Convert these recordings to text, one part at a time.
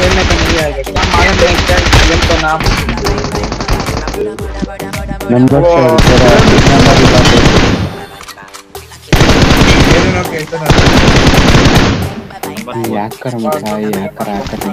खेलने को नहीं आएगा क्या मालूम नहीं क्या गेम का नाम नंबर से तेरा कितना बारी बात है खेलने ना कैसे ना याद कर मुझे याद कर आकर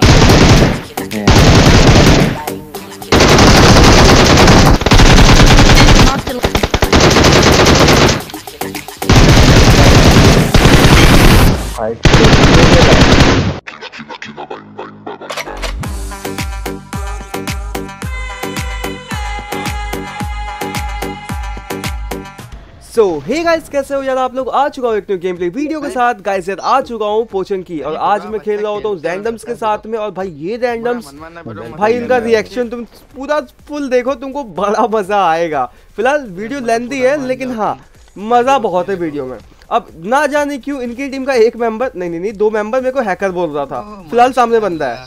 सो हे गाइस कैसे हो? यार आप लोग आ चुका हूँ एक न्यू गेम प्ले वीडियो के साथ। गाइस यार आ चुका हूँ पोचन की। और आज मैं खेल रहा होता हूँ रैंडम्स के साथ में। और भाई ये रैंडम्स भाई इनका रिएक्शन तुम पूरा फुल देखो तुमको बड़ा मज़ा आएगा। फ़िलहाल वीडियो लेंथी है लेकिन हाँ मज़ा बहुत है वीडियो में। अब ना जाने क्यों इनकी टीम का एक मेंबर नहीं नहीं नहीं दो मेंबर मेरे को हैकर बोल रहा था। फ़िलहाल सामने बंदा है।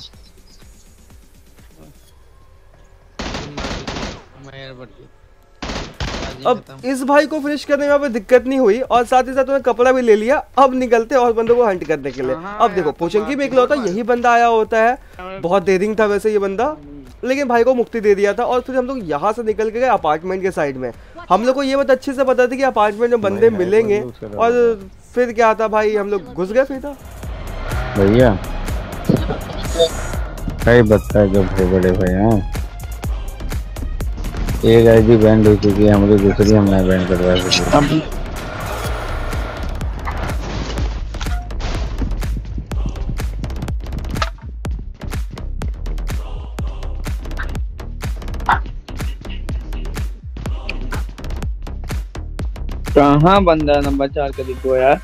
अब इस भाई को फिनिश करने में दिक्कत नहीं हुई और साथ ही साथ उन्हें कपड़ा भी ले लिया अब निकलते और बंदों को हंट करने के लिए। अब देखो पोचंकी में एक होता यही बंदा आया होता है। बहुत देरिंग था वैसे ये बंदा लेकिन भाई को मुक्ति दे दिया था और फिर हम लोग यहाँ से निकल के गए अपार्टमेंट के साइड में। हम लोग को ये बात अच्छे से पता थी कि अपार्टमेंट में बंदे मिलेंगे और फिर क्या था भाई हम लोग घुस गए फिर था भैया कई बता जो बड़े भाई हाँ एक आईडी बैंड हो चुकी है हमारी दूसरी हम नया बैंड करवा सके कहाँ बंदा है नंबर चार का दिखो यार?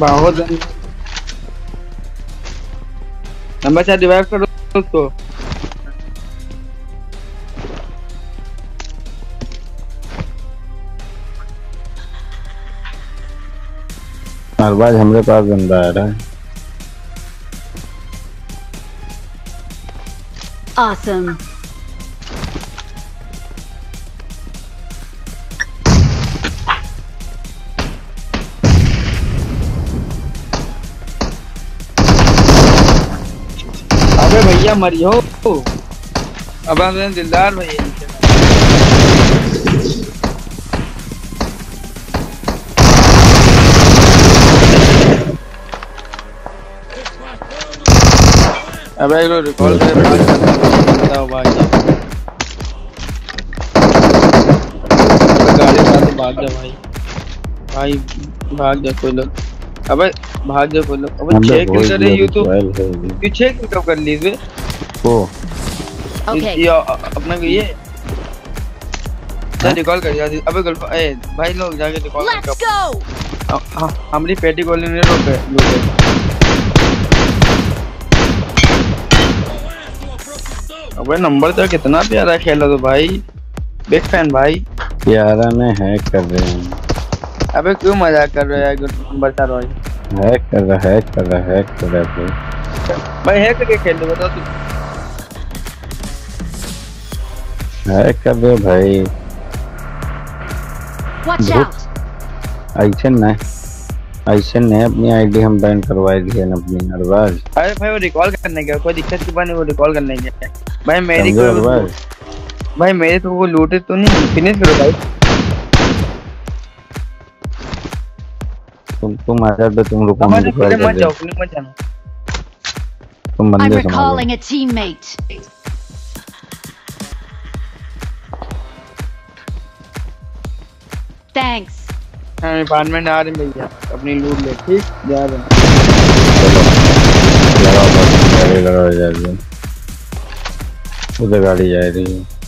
बहुत नंबर चार रिवाइव करो उसको हर हमारे पास बंदा आ रहा है Awesome. भैया मरियो। अब दिलदार भैया अबे एक लोग रिकॉल करे बताओ भाई गाड़ी के भाग जा भाई। भाई, भाग जा कोई लोग। अबे भाग जा कोई लोग अबे छह किल कर रही तू तू छह किल कब कर ली बे को Okay. ये अपना को ये जा रिकॉल कर यार अबे गर्ल ए भाई लोग जाके रिकॉल Let's कर! ह- ह- हमारी पेटी कॉलोनी में रोक गए लोग अबे नंबर तो कितना प्यारा खेला तो भाई। बिग फ़ैन भाई। यारा ने हैक कर रहे हैं। अबे क्यों मज़ाक कर रहे हो यार नंबर चार भाई हैक कर रहा हैक कर रहा हैक कर रहा है। भाई है करके खेल दो बताओ तू हैक कर रहे भाई। Good. out! ऐसे न ऐसे ने अपनी आईडी हम बैन करवाई दिए न अपनी अरबाज अरे भाई वो रिकॉल करने का कोई दिक्कत की बात नहीं वो रिकॉल करने का भाई मेरी को भाई मेरे तो वो लूटे तो नहीं फिनिश करो भाई। तुम तुम आ जाओ तो तुम रुको कॉल मत जाओ मत जाना। तुम I'm बंदे संभालो recalling a teammate. Thanks. हम अपार्टमेंट आ रहे हैं भैया अपनी लूट ले ठीक? जा रहे हैं। लगाओ बस गाड़ी लगाओ जा रही है। उधर गाड़ी जा रही है।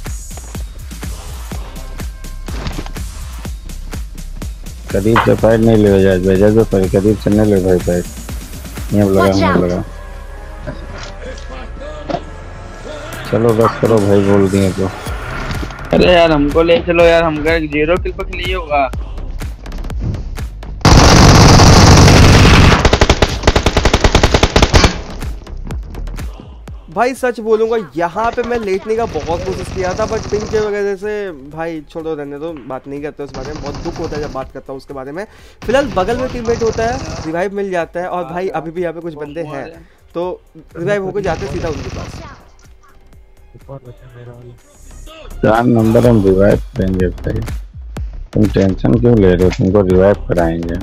करीब से फाइट नहीं ले जाए भेजा तो पर करीब से नहीं ले भाई फाइट। यहाँ लगा हम लगा। चलो बस करो भाई बोल दिए तो। अरे यार हमको ले चलो यार हम ज़ीरो किल पर लिए होगा। भाई सच बोलूँगा यहाँ पे मैं लेटने का बहुत कोशिश किया था बट पिंक के वजह से भाई छोड़ो रहने दो बात नहीं करते उस बारे में बहुत दुख होता है जब बात करता हूँ उसके बारे में। फ़िलहाल बगल में टीममेट होता है रिवाइव मिल जाता है और भाई अभी भी यहाँ पे कुछ बंदे हैं। तो रिवाइव होकर जाते सीधा उनके पास। चार नंबर हम रिवाइव करेंगे भाई। तुम टेंशन क्यों ले रहे हो? तुमको रिवाइव कराएँगे।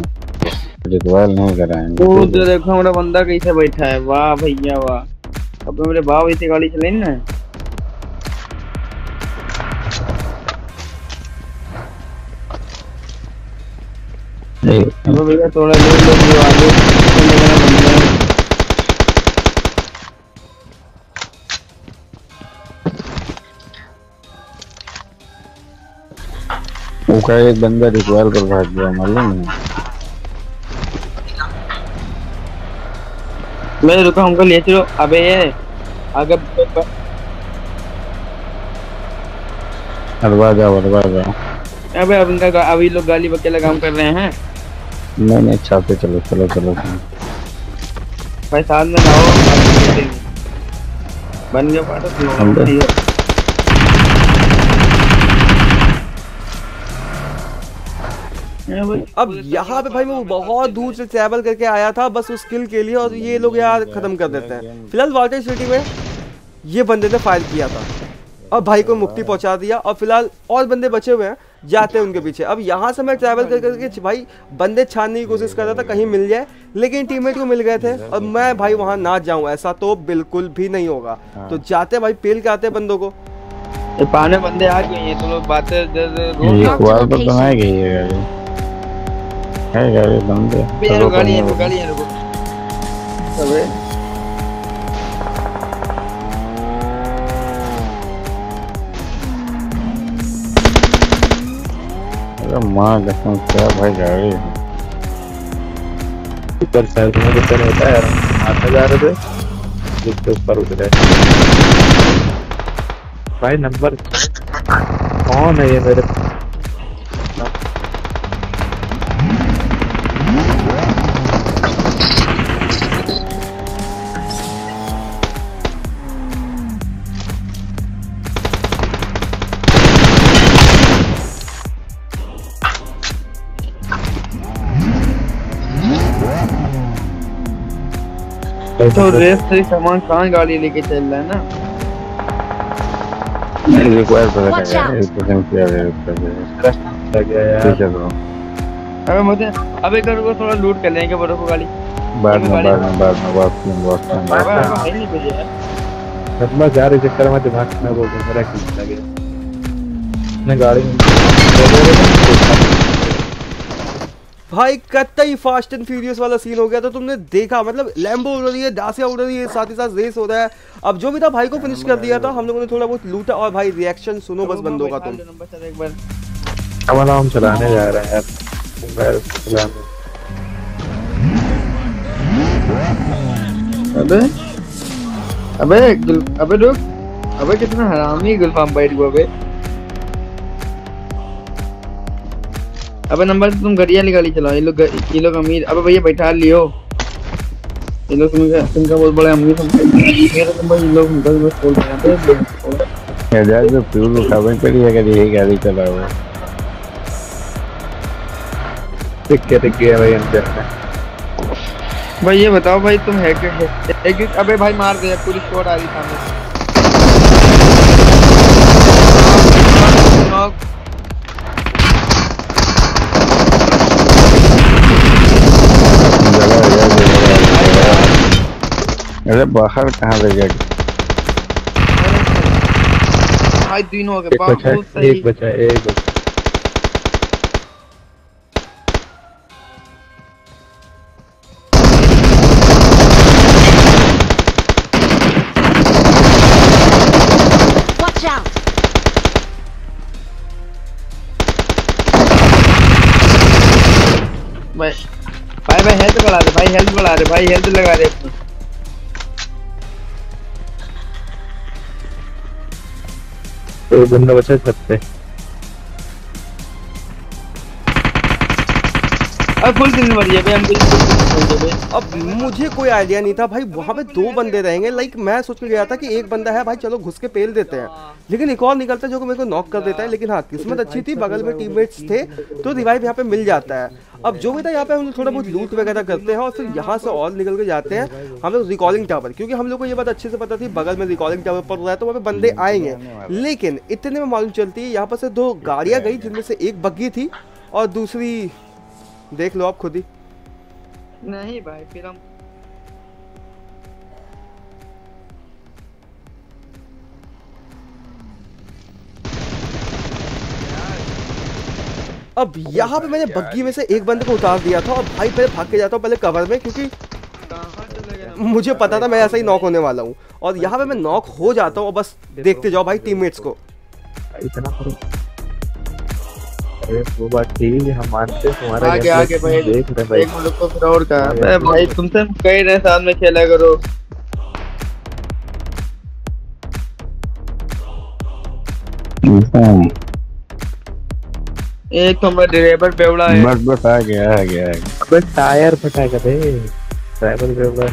रिवाइव नहीं कराएँगे। वो तो देखो हमारा बंदा कैसे बैठा है? वाह भैया वाह। अब मेरे बाप ऐसे गाड़ी चलाई ना। अब भैया थोड़ा ले जो आगे। एक बंदा रिक्वायर पर भाग गया मालूम है? मैं रुका हमको ले चलो। अबे ये आगे अरवा जाओ अरवा जाओ। अबे अब इनका अभी लोग गाली बकेला काम कर रहे हैं। नहीं नहीं छापे चलो चलो चलो। भाई साथ में आओ बन गया पाटा अब यहाँ पे भाई मैं बहुत दूर से ट्रैवल करके आया था बस उस किल के लिए और ये लोग यहाँ खत्म कर देते हैं। फ़िलहाल वाटर सिटी में ये बंदे ने फायर किया था। और भाई को मुक्ति पहुँचा दिया और फ़िलहाल और बंदे बचे हुए हैं जाते हैं उनके पीछे। अब यहाँ से मैं ट्रैवल कर करके भाई बंदे छानने की कोशिश कर रहा था कहीं मिल जाए लेकिन टीममेट को मिल गए थे। और मैं भाई वहाँ ना जाऊँ ऐसा तो बिल्कुल भी नहीं होगा। तो जाते भाई पेल के आते हैं बंदों को। पाने बंदे आ गए हैं तो लोग बातें ज- ज- रोक ये है। बंदे भैया रुको, गाड़ी है रुको, गाड़ी है रुको। अबे। अरे माँ कसम क्या भाई गाड़ी है। ऊपर साइड में ऊपर होता है आते जा रहे थे। जिसके ऊपर उतरे भाई नंबर कौन है ये मेरे तो रेस से सामान कहाँ गाड़ी लेके चल रहा है ना? ये कुआर पर रखा गया out. है एक किस्म किया है। रास्ता गया यार। ठीक है ब्रो अबे मुझे अबे कर को थोड़ा लूट कर लेंगे बड़ों को गाड़ी? बाद में बाद में बाद में वापस में वापस में है नहीं मुझे यार। बस जा रहे चक्कर में दिमाग में बोल रहा मेरा खींच लगे मैं गाड़ी में भाई, कतई फास्ट एंड फ्यूरियस वाला सीन हो गया तो तुमने देखा मतलब लैम्बो उड़ रही है दासिया उड़ रही है, साथ ही साथ रेस हो रहा है। अब जो भी था, भाई को फिनिश कर दिया था, हम लोगों ने थोड़ा बहुत लूटा, और भाई रिएक्शन सुनो बस बंदों का तुम। चलाने जा रहे हैं अबे अबे अबे रुक। अबे, कितना हरामी गुलफाम बैठ गया अबे। अबे नंबर से तुम वाली गाड़ी चलाओ ये लोग ये लोग अमीर अबे भैया बैठा लियो। ये लोग तुमका तुमका बहुत बड़े अमीर मेरा नंबर ये लोग दस बस बोल रहे हैं। हज़ार जो फ्यूल उठावे पड़ी अगर यही गाड़ी चला हुआ टिक के टिक गया भाई अंदर भाई ये बताओ भाई तुम है क्या है अबे भाई मार दे पूरी स्क्वाड आ रही सामने। अरे बाहर कहाँ ले गया भाई तीनों हो गए एक बचा है एक बचा है एक बचा। भाई भाई भाई हेल्थ बढ़ा दे भाई हेल्थ बढ़ा दे भाई हेल्थ लगा दे अपनी। तो बंदा बचा है छत पे अब फुल दिन मर हम भी अब मुझे कोई आइडिया नहीं था भाई वहाँ पे दो बंदे रहेंगे। लाइक मैं सोच के गया था कि एक बंदा है भाई चलो घुस के पेल देते हैं। लेकिन एक और निकलता है जो कि मेरे को नॉक कर देता है लेकिन हाँ किस्मत अच्छी थी बगल में टीममेट्स थे तो रिवाइव यहाँ पे मिल जाता है। अब जो भी था, यहाँ पे हम लोग थोड़ा बहुत लूट वगैरह करते हैं और फिर यहाँ से और निकल के जाते हैं। हम लोग रिकॉलिंग टावर क्योंकि हम लोग को ये बात अच्छे से पता थी, बगल में रिकॉलिंग टावर पड़ रहा है तो वहाँ पे बंदे आएँगे। लेकिन इतने में मालूम चलती है, यहाँ पर से दो गाड़ियाँ गई, जिनमें से एक बग्घी थी और दूसरी देख लो आप खुद ही। नहीं भाई, फिर हम अब यहाँ पे मैंने बग्गी में से एक बंदे को उतार दिया था और भाई पहले भाग के जाता हूँ पहले कवर में क्योंकि कहाँ चले गए मुझे पता था मैं ऐसा ही नॉक होने वाला हूँ। और यहाँ पे मैं नॉक हो जाता हूँ और बस देखते जाओ भाई टीममेट्स को। इतना करो। अरे वो बात ठीक है हम मानते हैं तुम्हारा आगे आगे भाई। देख रहे भाई। एक मुल्क को फिर और का अबे भाई तुमसे कह रहे साथ में खेला करो। एक तो हमारा ड्राइवर बेवड़ा है। बस बस आ गया आ गया अबे टायर फटा कर दे ड्राइवर पे बोला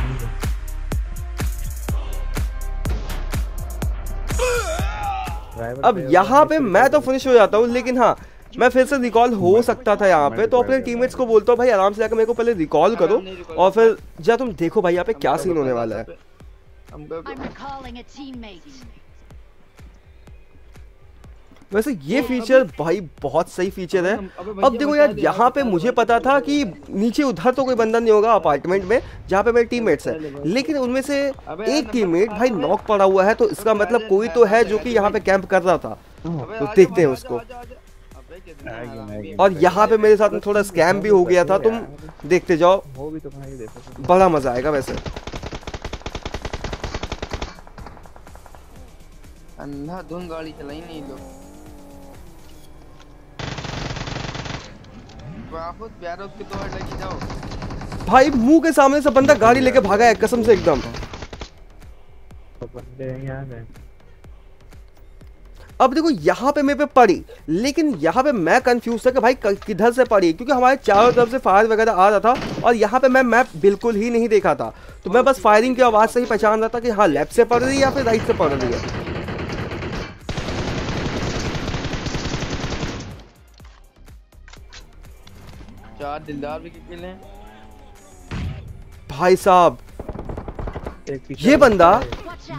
अब यहाँ पे मैं तो फिनिश हो जाता हूँ लेकिन हाँ मैं फिर से रिकॉल हो सकता था यहाँ पे तो अपने टीममेट्स को बोलता हूँ भाई आराम से जाकर मेरे को पहले रिकॉल करो और फिर जा तुम देखो भाई यहाँ पे क्या सीन होने वाला है। वैसे ये फीचर भाई बहुत सही फीचर है। अब देखो यार यहाँ पे मुझे पता था कि नीचे उधर तो कोई बंदा नहीं होगा अपार्टमेंट में जहाँ पे मेरे टीममेट्स हैं। लेकिन उनमें से एक टीममेट भाई नॉक पड़ा हुआ है तो इसका मतलब कोई तो है जो कि यहाँ पे कैंप कर रहा था। तो देखते हैं उसको। और यहाँ पे मेरे साथ में थोड़ा स्कैम भी हो गया था तुम देखते जाओ। वो भी तो भाई देखो। बड़ा मज़ा आएगा वैसे। अंधाधुन गाड़ी चलाई नहीं लोग। भाई, मुँह के सामने से बंदा गाड़ी लेके भागा है, कसम से एकदम। अब देखो, यहाँ पे मेरे पे पड़ी, लेकिन यहाँ पे मैं कंफ्यूज था कि भाई किधर से पड़ी, क्योंकि हमारे चारों तरफ़ से फायर वगैरह आ रहा था, और यहाँ पे मैं मैप बिल्कुल ही नहीं देखा था। तो मैं बस फायरिंग की आवाज़ से ही पहचान रहा था कि हाँ लेफ़्ट से पड़ रही है या फिर राइट से पड़ रही है। चार दिलदार भी किले हैं। भाई साहब ये बंदा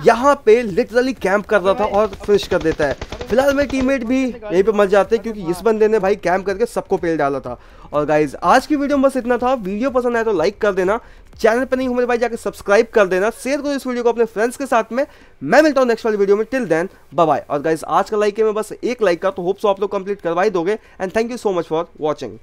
यहाँ पे लिटरली कैंप कर रहा था और फिनिश कर देता है। फ़िलहाल मेरे टीममेट भी यहीं पे मर जाते हैं क्योंकि इस बंदे ने भाई कैंप करके सबको पेल डाला था। और गाइज़ आज की वीडियो में बस इतना था। वीडियो पसंद आया तो लाइक कर देना। चैनल पर नहीं हो मेरे भाई जाकर सब्सक्राइब कर देना। शेयर करो इस वीडियो को अपने फ्रेंड्स के साथ में। मैं मिलता हूँ नेक्स्ट वाली वीडियो में। टिल देन बाय और गाइज़ आज का लाइक है मैं बस एक लाइक का तो होप सो आप लोग कंप्लीट करवा ही दोगे। And thank you so much for watching